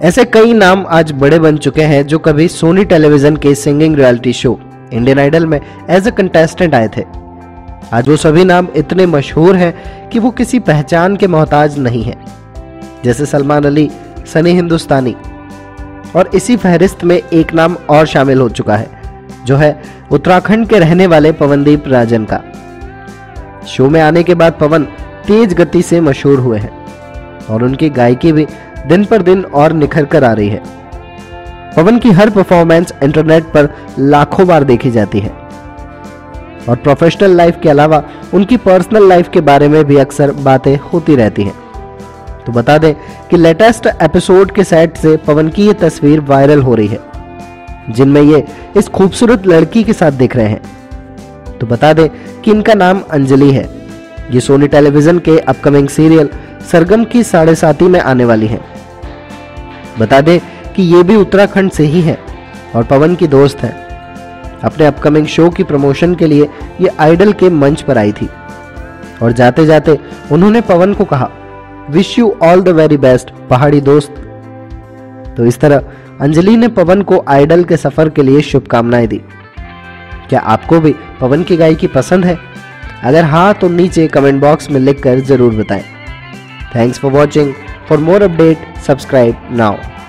ऐसे कई नाम आज बड़े बन चुके हैं जो कभी सोनी टेलीविज़न के singing reality show, Indian Idol में एज ए कंटेस्टेंट आए थे। आज वो सभी नाम इतने मशहूर हैं कि वो किसी पहचान के मोहताज नहीं है, जैसे सलमान अली, सनी हिंदुस्तानी। और इसी फहरिस्त में एक नाम और शामिल हो चुका है, जो है उत्तराखंड के रहने वाले पवनदीप राजन का। शो में आने के बाद पवन तेज गति से मशहूर हुए हैं और उनकी गायकी भी दिन पर दिन और निखर कर आ रही है। पवन की हर परफॉर्मेंस इंटरनेट पर लाखों बार देखी जाती है। और प्रोफेशनल लाइफ के अलावा उनकी पर्सनल लाइफ के बारे में भी अक्सर बातें होती रहती हैं। तो बता दें कि लेटेस्ट एपिसोड के सेट से पवन की ये तस्वीर वायरल हो रही है, जिनमें ये इस खूबसूरत लड़की के साथ दिख रहे हैं। तो बता दें कि इनका नाम अंजलि है। ये सोनी टेलीविज़न के अपकमिंग सीरियल सरगम की साढ़े साथी में आने वाली है। बता दें कि ये भी उत्तराखंड से ही है और पवन की दोस्त है। अपने अपकमिंग शो की प्रमोशन के लिए ये आइडल के मंच पर आई थी। और जाते जाते उन्होंने पवन को कहा wish you all the very best पहाड़ी दोस्त. तो इस तरह अंजलि ने पवन को आइडल के सफ़र के लिए शुभकामनाएँ दी। क्या आपको भी पवन की गायकी पसंद है? अगर हाँ तो नीचे कमेंट बॉक्स में लिखकर ज़रूर बताएँ। Thanks for watching. For more update, subscribe now.